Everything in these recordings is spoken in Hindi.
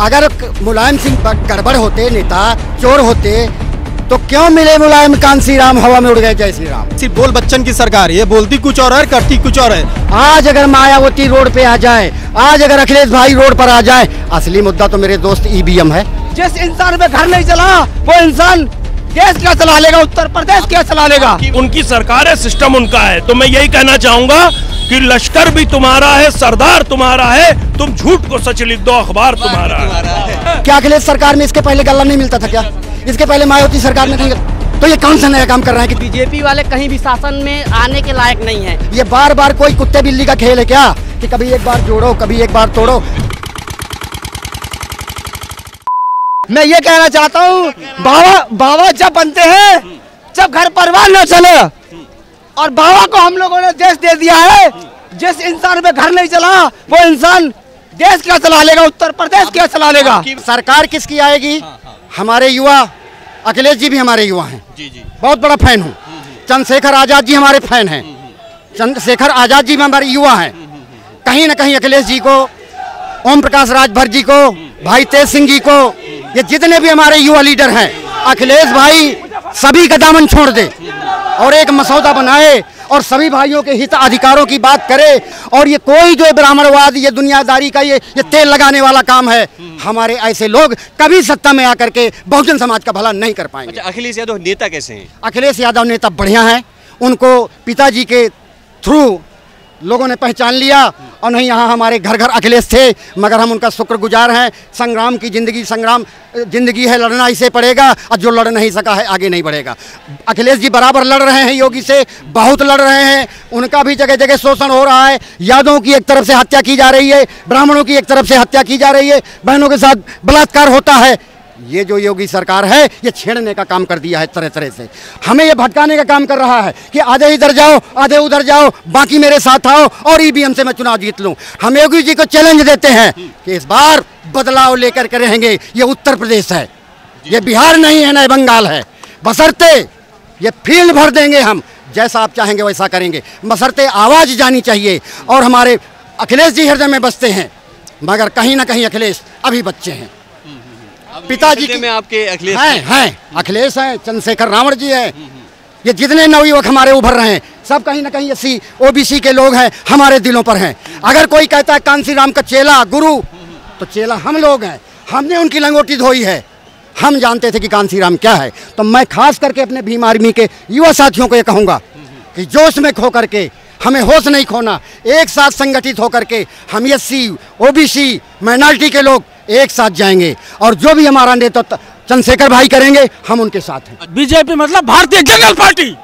अगर मुलायम सिंह गड़बड़ होते नेता चोर होते तो क्यों मिले मुलायम कांसी राम हवा में उड़ गए जय श्री राम सिर्फ़ बोल बच्चन की सरकार ये बोलती कुछ और है करती कुछ और है। आज अगर मायावती रोड पे आ जाए आज अगर अखिलेश भाई रोड पर आ जाए असली मुद्दा तो मेरे दोस्त ईवीएम है। जिस इंसान पे घर नहीं चला वो इंसान देश क्या चला लेगा? उत्तर प्रदेश क्या चला लेगा? उनकी सरकार है सिस्टम उनका है। तो मैं यही कहना चाहूँगा कि लश्कर भी तुम्हारा है सरदार तुम्हारा है तुम झूठ को सच लिख दो अखबार तुम्हारा है। क्या अखिलेश सरकार में इसके पहले गला नहीं मिलता था क्या? इसके पहले मायावती सरकार में कहीं तो ये कौन सा नया काम कर रहा है कि बीजेपी वाले कहीं भी शासन में आने के लायक नहीं है। ये बार बार कोई कुत्ते बिल्ली का खेल है क्या? कि कभी एक बार जोड़ो कभी एक बार तोड़ो। मैं ये कहना चाहता हूँ बाबा बाबा जब बनते हैं जब घर परिवार न चले और बाबा को हम लोगों ने देश दे दिया है। जिस इंसान पे घर नहीं चला वो इंसान देश क्या चला लेगा उत्तर प्रदेश क्या चला लेगा? सरकार किसकी आएगी? हमारे युवा अखिलेश जी भी हमारे युवा हैं। जी जी। बहुत बड़ा फ़ैन हूँ। चंद्रशेखर आज़ाद जी हमारे फ़ैन हैं। चंद्रशेखर आज़ाद जी भी हमारे युवा हैं। कहीं ना कहीं अखिलेश जी को ओम प्रकाश राजभर जी को भाई तेज सिंह जी को ये जितने भी हमारे युवा लीडर हैं अखिलेश भाई सभी का दामन छोड़ दे। और एक मसौदा बनाए और सभी भाइयों के हित अधिकारों की बात करे और ये कोई जो ब्राह्मणवाद ये दुनियादारी का ये ये तेल लगाने वाला काम है हमारे ऐसे लोग कभी सत्ता में आकर के बहुजन समाज का भला नहीं कर पाएँगे। अच्छा अखिलेश यादव नेता कैसे हैं? अखिलेश यादव नेता बढ़िया हैं उनको पिताजी के थ्रू लोगों ने पहचान लिया और नहीं, यहाँ हमारे घर घर अखिलेश थे, मगर हम उनका शुक्रगुजार हैं। संग्राम की ज़िंदगी, संग्राम, ज़िंदगी है, लड़ना इसे पड़ेगा, और जो लड़ नहीं सका है, आगे नहीं बढ़ेगा। अखिलेश जी बराबर लड़ रहे हैं, योगी से बहुत लड़ रहे हैं। उनका भी जगह जगह शोषण हो रहा है। यादवों की एक तरफ़ से हत्या की जा रही है, ब्राह्मणों की एक तरफ़ से हत्या की जा रही है। बहनों के साथ बलात्कार होता है। ये जो योगी सरकार है ये छेड़ने का काम कर दिया है तरह तरह से। हमें ये भटकाने का काम कर रहा है कि आधे इधर जाओ आधे उधर जाओ बाकी मेरे साथ आओ और ईवीएम से मैं चुनाव जीत लूँ। हम योगी जी को चैलेंज देते हैं कि इस बार बदलाव लेकर के रहेंगे ये उत्तर प्रदेश है। ये बिहार नहीं है ना बंगाल है। बसरते ये फ़ील्ड भर देंगे हम जैसा आप चाहेंगे वैसा करेंगे। बसरते आवाज़ जानी चाहिए और हमारे अखिलेश जी हृदय में बसते हैं मगर कहीं ना कहीं अखिलेश अभी बच्चे हैं। पिताजी की में आपके अखिलेश हैं हैं अखिलेश हैं चंद्रशेखर रावण जी हैं। ये जितने नवयुवक हमारे उभर रहे हैं सब कहीं ना कहीं एस ओबीसी के लोग हैं हमारे दिलों पर हैं। अगर कोई कहता है कांसी राम का चेला गुरु तो चेला हम लोग हैं। हमने उनकी लंगोटी धोई है। हम जानते थे कि कांसी राम क्या है। तो मैं खास करके अपने भीम आर्मी के युवा साथियों को ये कहूँगा कि जोश में खो करके हमें होश नहीं खोना। एक साथ संगठित होकर के हम एस सी ओबीसी माइनॉरिटी के लोग एक साथ जाएँगे और जो भी हमारा नेतृत्व चंद्रशेखर भाई करेंगे हम उनके साथ हैं। बीजेपी मतलब भारतीय जनता पार्टी।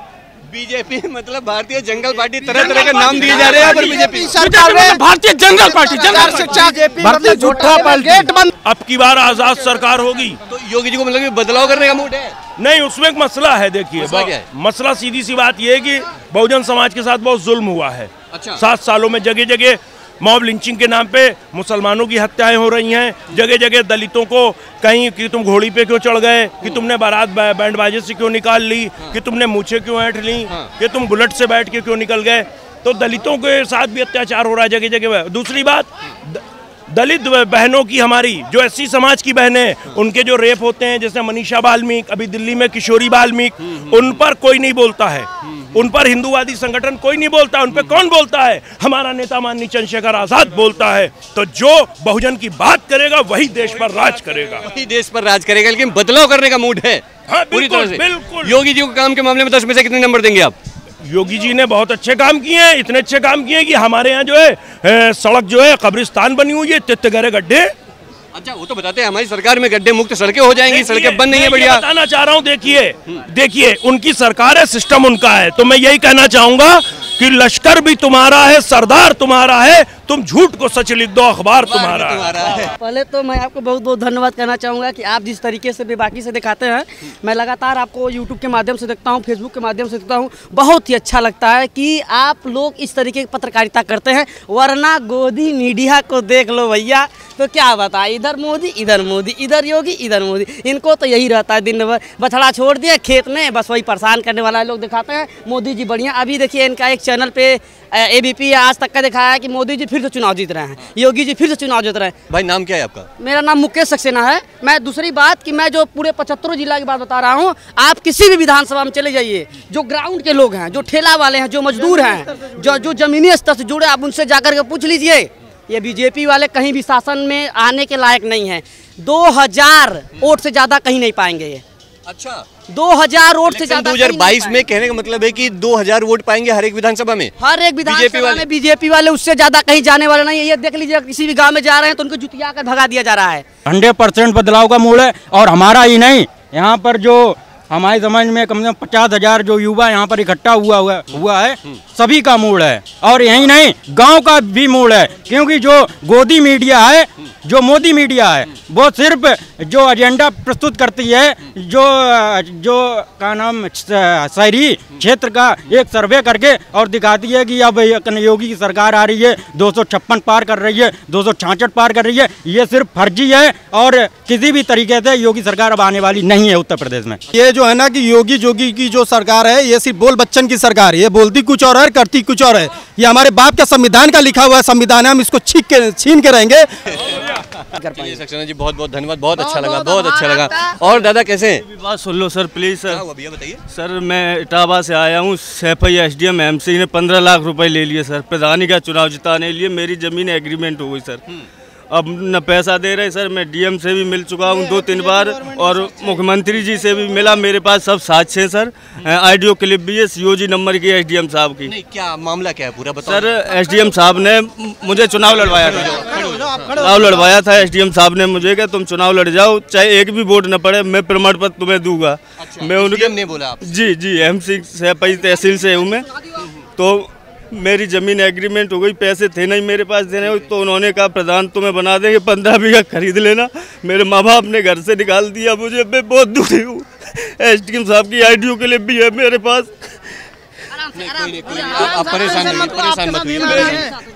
बीजेपी मतलब भारतीय जंगल पार्टी तरह तरह के नाम दिए जा रहे हैं पर बीजेपी सरकार में भारतीय जनता पार्टी जनता भारतीय झूठा गेट बंद। अब की बार आज़ाद सरकार होगी। तो योगी जी को मतलब बदलाव करने का मूड है? नहीं उसमें एक मसला है देखिए मसला मसला सीधी सी बात यह है कि बहुजन समाज के साथ बहुत जुल्म हुआ है। अच्छा। सात सालों में जगह जगह मॉब लिंचिंग के नाम पे मुसलमानों की हत्याएँ हो रही हैं। जगह जगह दलितों को कहीं कि तुम घोड़ी पे क्यों चढ़ गए? कि तुमने बारात बैंड बाजे से क्यों निकाल ली? कि तुमने मूछे क्यों ऐंठ ली? कि तुम बुलेट से बैठ के क्यों निकल गए? तो दलितों के साथ भी अत्याचार हो रहा है जगह जगह दूसरी बात दलित बहनों की हमारी जो एससी समाज की बहनें उनके जो रेप होते हैं जैसे मनीषा बाल्मीक अभी दिल्ली में किशोरी बाल्मीक उन पर कोई नहीं बोलता है। उन पर हिंदूवादी संगठन कोई नहीं बोलता उन पर कौन बोलता है? हमारा नेता माननीय चंद्रशेखर आज़ाद बोलता है। तो जो बहुजन की बात करेगा वही देश पर राज करेगा। वही देश पर राज करेगा लेकिन बदलाव करने का मूड है। हाँ, पूरी तरह से। बिल्कुल। योगी जी को काम के मामले में दस में से कितने नंबर देंगे आप? योगी जी ने बहुत अच्छे काम किए हैं इतने अच्छे काम किए हैं कि हमारे यहाँ जो है सड़क जो है कब्रिस्तान बनी हुई है तित्त गहरे गड्ढे। अच्छा वो तो बताते हैं हमारी सरकार में गड्ढे मुक्त सड़कें हो जाएँगी सड़कें बंद नहीं है बढ़िया। बताना चाह रहा हूँ देखिए देखिए उनकी सरकार है सिस्टम उनका है तो मैं यही कहना चाहूँगा कि लश्कर भी तुम्हारा है सरदार तुम्हारा है तुम झूठ को सच लिख दो अखबार तुम्हारा है। तुम्हारा है। पहले तो मैं आपको बहुत बहुत धन्यवाद करना चाहूँगा कि आप जिस तरीके से बेबाकी से दिखाते हैं मैं लगातार आपको यूट्यूब के माध्यम से देखता हूँ फेसबुक के माध्यम से देखता हूँ बहुत ही अच्छा लगता है कि आप लोग इस तरीके की पत्रकारिता करते हैं वरना गोदी मीडिया को देख लो भैया। तो क्या बताएँ इधर मोदी इधर मोदी इधर योगी इधर मोदी। इनको तो यही रहता है दिन भर बछड़ा छोड़ दिया खेत में बस वही परेशान करने वाला लोग दिखाते हैं। मोदी जी बढ़िया अभी देखिए इनका एक चैनल पे ए बी पी आज तक का दिखाया है कि मोदी जी फिर से चुनाव जीत रहे हैं योगी जी फिर से चुनाव जीत रहे हैं। भाई नाम क्या है आपका? मेरा नाम मुकेश सक्सेना है। मैं दूसरी बात कि मैं जो पूरे पचहत्तरों जिला की बात बता रहा हूँ आप किसी भी विधानसभा में चले जाइए जो ग्राउंड के लोग हैं जो ठेला वाले हैं जो मजदूर हैं जो जो जमीनी स्तर से जुड़े आप उनसे जाकर के पूछ लीजिए। ये बीजेपी वाले कहीं भी शासन में आने के लायक नहीं है। दो हज़ार वोट से ज़्यादा कहीं नहीं पाएँगे ये। अच्छा। दो हज़ार वोट से ज़्यादा कहीं नहीं 2022 में कहने का मतलब है कि 2000 वोट पाएँगे हर एक विधानसभा में? हर एक विधानसभा में बीजेपी वाले उससे ज़्यादा कहीं जाने वाले नहीं है। ये देख लीजिए किसी भी गाँव में जा रहे हैं तो उनको जुतिया कर भगा दिया जा रहा है। हंड्रेड परसेंट बदलाव का मूड है और हमारा ही नहीं। यहाँ पर जो हमारे समाज में कम से कम पचास हज़ार जो युवा यहाँ पर इकट्ठा हुआ हुआ हुआ है सभी का मूड है। और यही नहीं गाँव का भी मूड है। क्योंकि जो गोदी मीडिया है जो मोदी मीडिया है वो सिर्फ़ जो एजेंडा प्रस्तुत करती है जो जो का नाम शहरी क्षेत्र का एक सर्वे करके और दिखाती है कि अब योगी की सरकार आ रही है दो सौ छप्पन पार कर रही है दो पार कर रही है ये सिर्फ़ फर्जी है और किसी भी तरीके से योगी सरकार अब आने वाली नहीं है उत्तर प्रदेश में। ये जो है ना कि योगी जोगी की जो सरकार है ये सिर्फ़ बोल बच्चन की सरकार है। ये बोलती कुछ और है करती कुछ और है। ये हमारे बाप का संविधान का लिखा हुआ है संविधान है हम इसको छीन के छीन के रहेंगे। सक्सेना जी बहुत बहुत धन्यवाद बहुत अच्छा लगा बहुत अच्छा लगा। और दादा कैसे हैं? बात सुन लो सर प्लीज़ सर भैया बताइए। सर मैं इटावा से आया हूँ Saifai S D M M C ने पंद्रह लाख रुपए ले लिए सर। प्रधानी का चुनाव जिताने के लिए मेरी ज़मीन एग्रीमेंट हो गई सर। अब न पैसा दे रहे सर मैं डीएम से भी मिल चुका हूँ दो तीन बार और मुख्यमंत्री जी से भी मिला मेरे पास सब साक्ष्य हैं सर। आईडियो क्लिप भी है सीओजी नंबर की एसडीएम साहब की। नहीं क्या मामला क्या है पूरा बताओ। सर एसडीएम साहब ने मुझे चुनाव लड़वाया था। चुनाव लड़वाया था एसडीएम साहब ने मुझे कि तुम चुनाव लड़ जाओ चाहे एक भी वोट न पड़े मैं प्रमाण पत्र तुम्हें दूँगा। मैं उनके बोला जी जी एम सिंह सैपई तहसील से हूँ मैं। तो मेरी ज़मीन एग्रीमेंट हो गई, पैसे थे नहीं मेरे पास देने हुए तो उन्होंने कहा, प्रधान, तुम्हें बना देंगे, पंद्रह बीघा खरीद लेना। मेरे माँ बाप ने घर से निकाल दिया मुझे, मैं बहुत दुखी हूँ। एस साहब की आई के लिए भी है मेरे पास। आप परेशान नहीं परेशान मत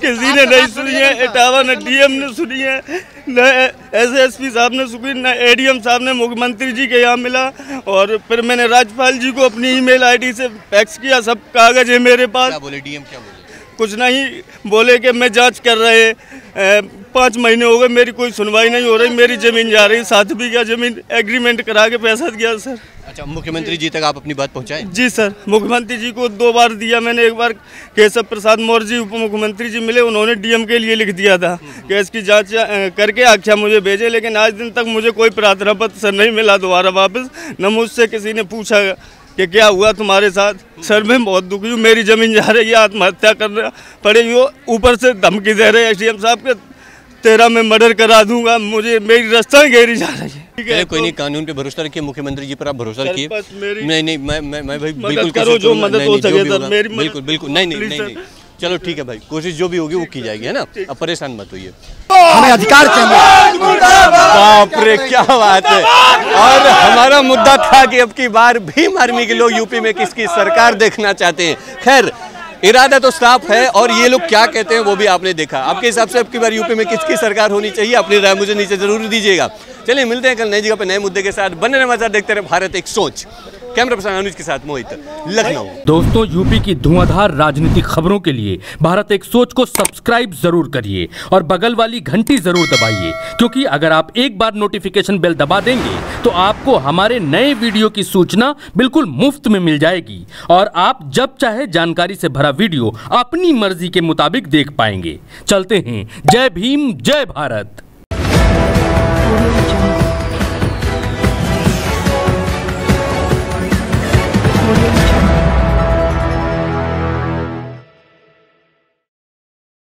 किसी ने नहीं सुनी है इटावा न डीएम ने सुनी है न एसएसपी साहब ने सुनी न एडीएम साहब ने मुख्यमंत्री जी के यहाँ मिला और फिर मैंने राज्यपाल जी को अपनी ईमेल आईडी से फैक्स किया सब कागज़ है मेरे पास। क्या बोले डीएम क्या बोले? कुछ नहीं बोले कि मैं जाँच कर रहे पाँच महीने हो गए मेरी कोई सुनवाई नहीं हो रही मेरी ज़मीन जा रही साथ भी क्या ज़मीन एग्रीमेंट करा के पैसा दिया सर अच्छा मुख्यमंत्री जी तक आप अपनी बात पहुंचाएँ? जी सर मुख्यमंत्री जी को दो बार दिया मैंने एक बार केशव प्रसाद मौर्य जी उप मुख्यमंत्री जी मिले उन्होंने डीएम के लिए लिख दिया था कि इसकी जाँच करके आख्या मुझे भेजे लेकिन आज दिन तक मुझे कोई प्रार्थना पत्र सर नहीं मिला दोबारा वापस। न मुझसे किसी ने पूछा कि क्या हुआ तुम्हारे साथ? सर मैं बहुत दुखी हूँ मेरी ज़मीन जा रही है आत्महत्या करना पड़ेगी वो ऊपर से धमकी दे रहे हैं एस साहब के। तेरा मैं मर्डर करा दूँगा मुझे मेरी रास्ता घेरी जा रही है। है कोई तो- नहीं कानून पे भरोसा रखिए मुख्यमंत्री जी पर आप भरोसा रखिए। नहीं नहीं मैं मैं मैं भाई बिल्कुल करो, कोशिश जो मदद हो सके भी मेरी बिल्कुल बिल्कुल नहीं नहीं नहीं नहीं। चलो ठीक है भाई कोशिश जो भी होगी वो की जाएगी है ना? अब परेशान मत होइए। हमें अधिकार चाहिए। बाप रे क्या बात है। और हमारा मुद्दा था कि अब की बार भीम आर्मी के लोग यूपी में किसकी सरकार देखना चाहते हैं। खैर इरादा तो साफ़ है और ये लोग क्या कहते हैं वो भी आपने देखा। आपके हिसाब से आपकी बार यूपी में किसकी सरकार होनी चाहिए? अपनी राय मुझे नीचे ज़रूर दीजिएगा। चलिए, मिलते हैं कल नई जगह पर नए मुद्दे के साथ। बने रहे देखते रहे भारत एक सोच। कैमरा पर्सन अनुज के साथ मोहित लखनऊ। दोस्तों यूपी की धुआंधार राजनीतिक खबरों के लिए भारत एक सोच को सब्सक्राइब ज़रूर करिए और बगल वाली घंटी ज़रूर दबाइए क्योंकि अगर आप एक बार नोटिफिकेशन बेल दबा देंगे तो आपको हमारे नए वीडियो की सूचना बिल्कुल मुफ़्त में मिल जाएगी और आप जब चाहे जानकारी से भरा वीडियो अपनी मर्ज़ी के मुताबिक देख पाएँगे। चलते हैं। जय भीम जय भारत।